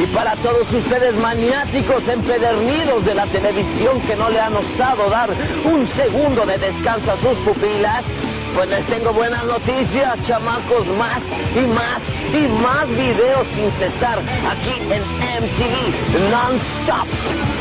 Y para todos ustedes maniáticos empedernidos de la televisión que no le han osado dar un segundo de descanso a sus pupilas, pues les tengo buenas noticias, chamacos, más y más y más videos sin cesar aquí en MTV Non-Stop.